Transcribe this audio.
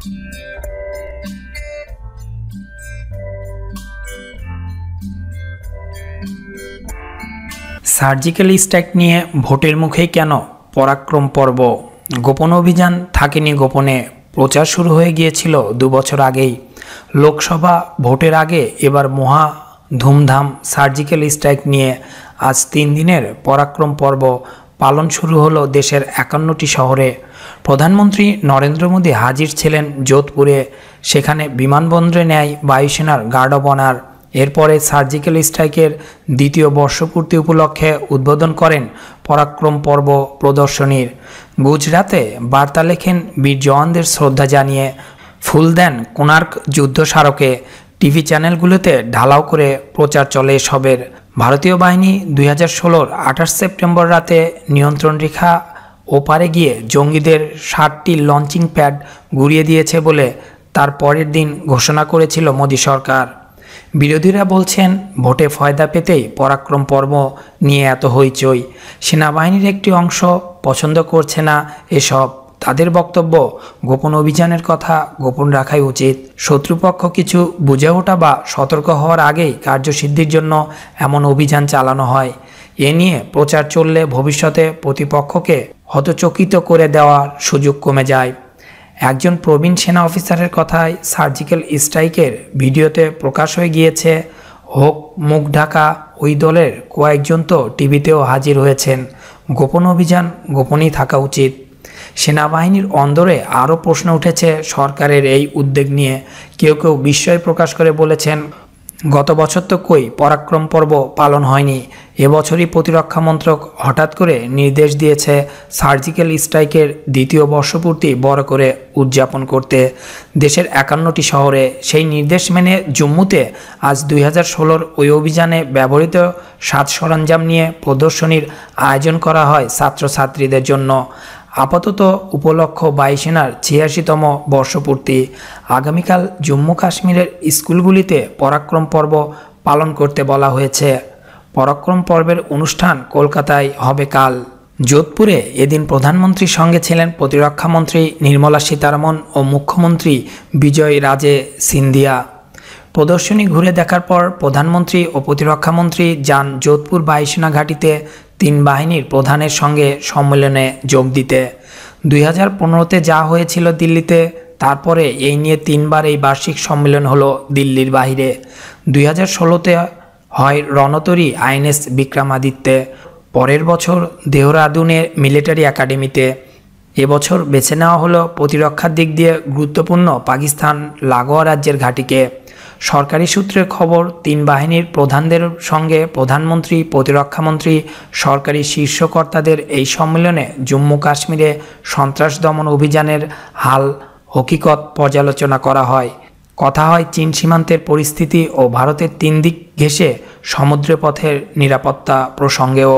Surgical strike নিয়ে ভোটের মুখে কেন পরাক্রম পর্ব? গোপন অভিযান থাকেনি গোপনে। প্রচার শুরু হয়ে গিয়েছিল দু বছর আগেই। লোকসভা ভোটের আগে এবার মহা ধুমধাম সার্জিক্যাল স্ট্রাইক নিয়ে আজ তিন দিনের পরাক্রম পর্ব। পালন শুরু হলো দেশের একান্নটি শহরে। প্রধানমন্ত্রী নরেন্দ্র মোদী হাজির ছিলেন যোধপুরে। সেখানে বিমানবন্দরে নেয় বায়ুসেনার গার্ড অব অনার। এরপরে সার্জিক্যাল স্ট্রাইকের দ্বিতীয় বর্ষপূর্তি উপলক্ষে উদ্বোধন করেন পরাক্রম পর্ব প্রদর্শনীর। গুজরাতে বার্তা লেখেন বীর জওয়ানদের শ্রদ্ধা জানিয়ে। ফুল দেন কোনার্ক যুদ্ধ স্মারকে। টিভি চ্যানেলগুলোতে ঢালাও করে প্রচার চলে এসবের। ভারতীয় বাহিনী দুই হাজার ষোলোর আঠাশ সেপ্টেম্বর রাতে নিয়ন্ত্রণ রেখা ওপারে গিয়ে জঙ্গিদের ষাটটি লঞ্চিং প্যাড গুড়িয়ে দিয়েছে বলে তার পরের দিন ঘোষণা করেছিল মোদী সরকার। বিরোধীরা বলছেন, ভোটে ফয়দা পেতেই পরাক্রম পর্ব নিয়ে এত হইচই। সেনাবাহিনীর একটি অংশ পছন্দ করছে না এসব। তাদের বক্তব্য গোপন অভিযানের কথা গোপন রাখাই উচিত। শত্রুপক্ষ কিছু বুঝে ওঠা বা সতর্ক হওয়ার আগেই কার্যসিদ্ধির জন্য এমন অভিযান চালানো হয়। এ নিয়ে প্রচার চললে ভবিষ্যতে প্রতিপক্ষকে হতচকিত করে দেওয়ার সুযোগ কমে যায়। একজন প্রবীণ সেনা অফিসারের কথায় সার্জিক্যাল স্ট্রাইকের ভিডিওতে প্রকাশ হয়ে গিয়েছে, হোক মুখ ঢাকা, ওই দলের কয়েকজন তো টিভিতেও হাজির হয়েছেন। গোপন অভিযান গোপনই থাকা উচিত। সেনাবাহিনীর অন্দরে আরও প্রশ্ন উঠেছে সরকারের এই উদ্যোগ নিয়ে। কেউ কেউ বিস্ময় প্রকাশ করে বলেছেন, গত বছর তো কই, পরাক্রম পর্ব পালন হয়নি। এবছরই প্রতিরক্ষা মন্ত্রক হঠাৎ করে নির্দেশ দিয়েছে সার্জিক্যাল স্ট্রাইকের দ্বিতীয় বর্ষপূর্তি বড় করে উদযাপন করতে। দেশের একান্নটি শহরে সেই নির্দেশ মেনে জম্মুতে আজ দুই হাজার ষোলোর ওই অভিযানে ব্যবহৃত সাজ সরঞ্জাম নিয়ে প্রদর্শনীর আয়োজন করা হয় ছাত্রছাত্রীদের জন্য। আপাতত উপলক্ষ বায়ুসেনার ছিয়াশিতম বর্ষপূর্তি। আগামীকাল জম্মু কাশ্মীরের স্কুলগুলিতে পরাক্রম পর্ব পালন করতে বলা হয়েছে। পরাক্রম পর্বের অনুষ্ঠান কলকাতায় হবে কাল। যোধপুরে এদিন প্রধানমন্ত্রীর সঙ্গে ছিলেন প্রতিরক্ষামন্ত্রী নির্মলা সীতারামন ও মুখ্যমন্ত্রী বিজয় রাজে সিন্ধিয়া। প্রদর্শনী ঘুরে দেখার পর প্রধানমন্ত্রী ও প্রতিরক্ষামন্ত্রী যান যোধপুর বায়ুসেনা ঘাঁটিতে তিন বাহিনীর প্রধানের সঙ্গে সম্মেলনে যোগ দিতে। দুই হাজার পনেরোতে যা হয়েছিল দিল্লিতে, তারপরে এই নিয়ে তিনবার এই বার্ষিক সম্মেলন হলো দিল্লির বাহিরে। দুই হাজার ষোলোতে হয় রণতরী আইএনএস বিক্রমাদিত্যে, পরের বছর দেহরাদুনের মিলিটারি একাডেমিতে। এবছর বেছে নেওয়া হলো প্রতিরক্ষার দিক দিয়ে গুরুত্বপূর্ণ পাকিস্তান লাগোয়া রাজ্যের ঘাঁটিকে। সরকারি সূত্রের খবর, তিন বাহিনীর প্রধানদের সঙ্গে প্রধানমন্ত্রী প্রতিরক্ষামন্ত্রী সরকারি শীর্ষকর্তাদের এই সম্মেলনে জম্মু কাশ্মীরে সন্ত্রাস দমন অভিযানের হাল, হকিকত পর্যালোচনা করা হয়। কথা হয় চীন সীমান্তের পরিস্থিতি ও ভারতের তিন দিক ঘেঁষে সমুদ্রপথের নিরাপত্তা প্রসঙ্গেও।